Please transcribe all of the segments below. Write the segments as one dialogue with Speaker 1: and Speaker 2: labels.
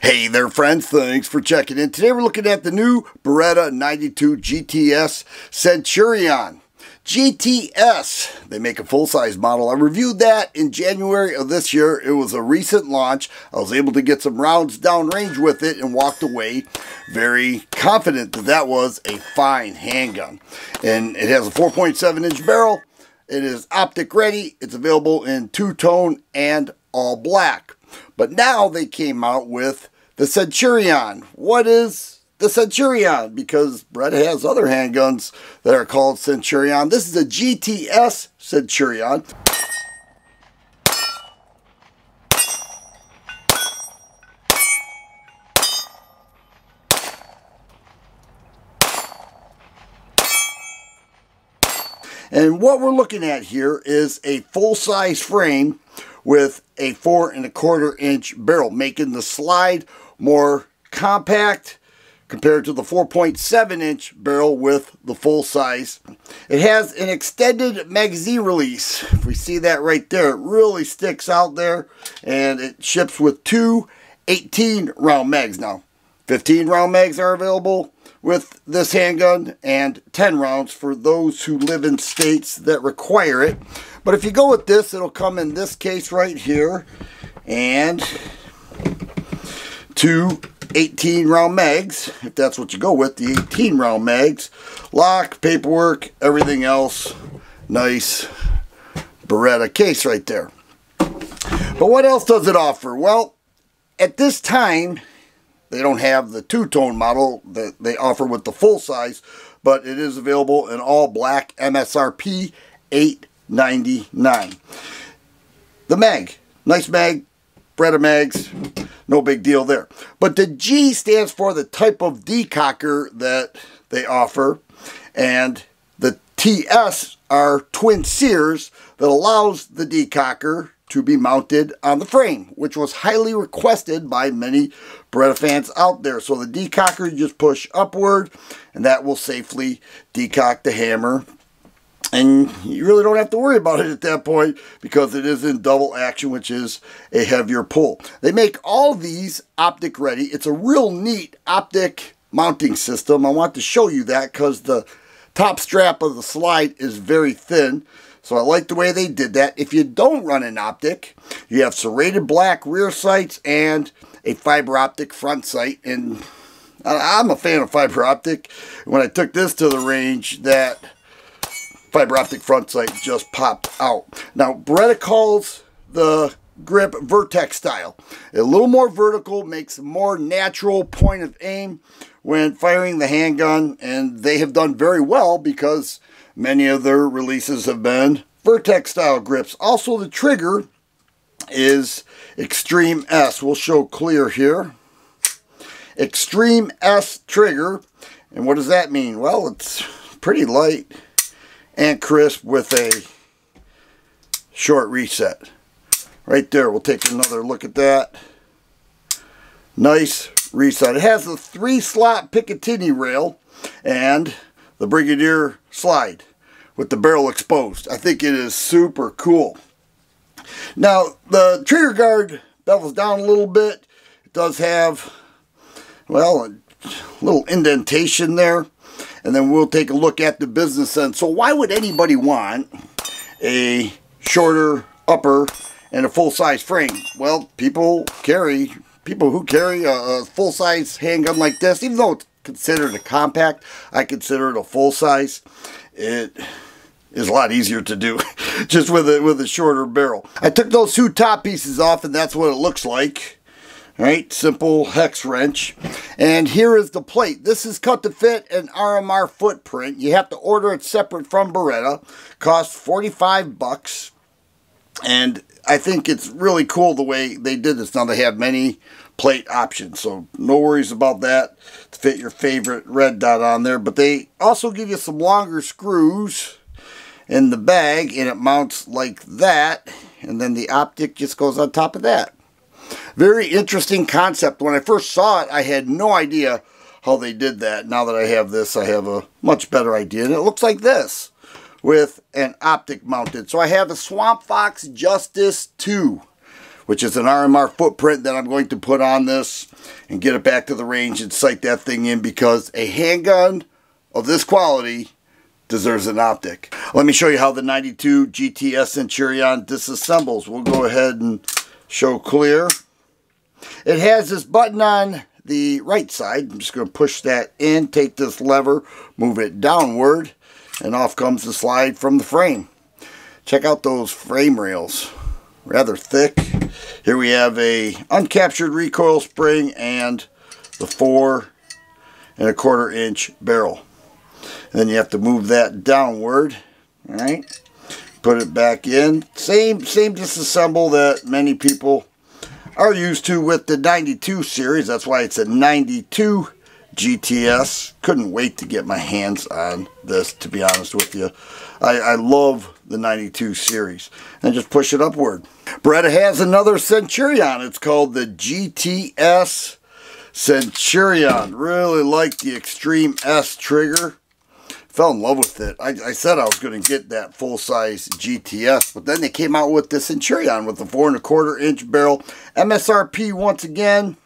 Speaker 1: Hey there friends, thanks for checking in. Today we're looking at the new Beretta 92 GTS Centurion. GTS, they make a full-size model. I reviewed that in January of this year. It was a recent launch. I was able to get some rounds downrange with it and walked away very confident that that was a fine handgun. And it has a 4.7 inch barrel. It is optic ready. It's available in two-tone and all black. But now they came out with the Centurion. What is the Centurion? Because Beretta has other handguns that are called Centurion. This is a GTS Centurion. And what we're looking at here is a full-size frame with a four and a quarter inch barrel, making the slide more compact compared to the 4.7 inch barrel with the full size. It has an extended magazine release. If we see that right there, it really sticks out there and it ships with two 18 round mags now. 15 round mags are available with this handgun and 10 rounds for those who live in states that require it. But if you go with this, it'll come in this case right here and two 18 round mags, if that's what you go with, the 18 round mags. Lock, paperwork, everything else. Nice Beretta case right there. But what else does it offer? Well, at this time, they don't have the two-tone model that they offer with the full size, but it is available in all black MSRP 8 99 The mag. Nice mag. Beretta mags. No big deal there. But the G stands for the type of decocker that they offer. And the TS are twin sears that allows the decocker to be mounted on the frame, which was highly requested by many Beretta fans out there. So the decocker, you just push upward, and that will safely decock the hammer and you really don't have to worry about it at that point because it is in double action, which is a heavier pull. They make all these optic ready. It's a real neat optic mounting system. I want to show you that because the top strap of the slide is very thin. So I like the way they did that. If you don't run an optic, you have serrated black rear sights and a fiber optic front sight. And I'm a fan of fiber optic. When I took this to the range, that fiber optic front sight just popped out. Now, Beretta calls the grip Vertec style. A little more vertical, makes more natural point of aim when firing the handgun, and they have done very well because many of their releases have been Vertec style grips. Also, the trigger is Extreme S. We'll show clear here. Extreme S trigger. And what does that mean? Well, it's pretty light and crisp with a short reset. Right there, we'll take another look at that. Nice reset. It has a three slot Picatinny rail and the Brigadier slide with the barrel exposed. I think it is super cool. Now, the trigger guard bevels down a little bit. It does have, well, a little indentation there and then we'll take a look at the business end. So why would anybody want a shorter upper and a full-size frame? Well, people carry, people who carry a, a full-size handgun like this, even though it's considered a compact, I consider it a full-size. It is a lot easier to do just with a, with a shorter barrel. I took those two top pieces off and that's what it looks like. Right, simple hex wrench. And here is the plate. This is cut to fit an RMR footprint. You have to order it separate from Beretta. Costs 45 bucks. And I think it's really cool the way they did this. Now they have many plate options, so no worries about that to fit your favorite red dot on there. But they also give you some longer screws in the bag, and it mounts like that. And then the optic just goes on top of that. Very interesting concept. When I first saw it, I had no idea how they did that. Now that I have this, I have a much better idea. And it looks like this with an optic mounted. So I have a Swamp Fox Justice 2 which is an RMR footprint that I'm going to put on this and get it back to the range and sight that thing in because a handgun of this quality deserves an optic. Let me show you how the 92 GTS Centurion disassembles. We'll go ahead and show clear. It has this button on the right side. I'm just going to push that in, take this lever, move it downward, and off comes the slide from the frame. Check out those frame rails. Rather thick. Here we have a uncaptured recoil spring and the four and a quarter inch barrel. And then you have to move that downward. Alright. Put it back in. Same same disassemble that many people are used to with the 92 series. That's why it's a 92 GTS. Couldn't wait to get my hands on this, to be honest with you. I, I love the 92 series. And just push it upward. Beretta has another Centurion. It's called the GTS Centurion. Really like the Extreme S trigger. Fell in love with it. I, I said I was going to get that full-size GTS, but then they came out with the Centurion with the four and a quarter inch barrel. MSRP once again,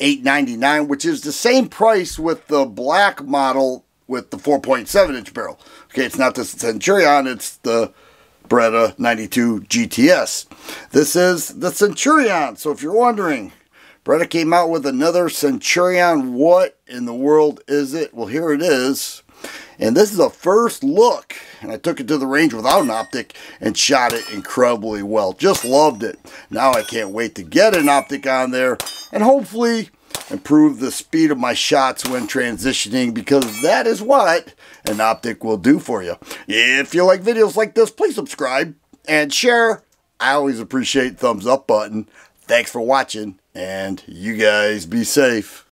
Speaker 1: $8.99, which is the same price with the black model with the 4.7 inch barrel. Okay, it's not the Centurion, it's the Beretta 92 GTS. This is the Centurion. So if you're wondering, Beretta came out with another Centurion. What in the world is it? Well, here it is. And this is a first look. And I took it to the range without an optic and shot it incredibly well. Just loved it. Now I can't wait to get an optic on there and hopefully improve the speed of my shots when transitioning because that is what an optic will do for you. If you like videos like this, please subscribe and share. I always appreciate thumbs up button. Thanks for watching and you guys be safe.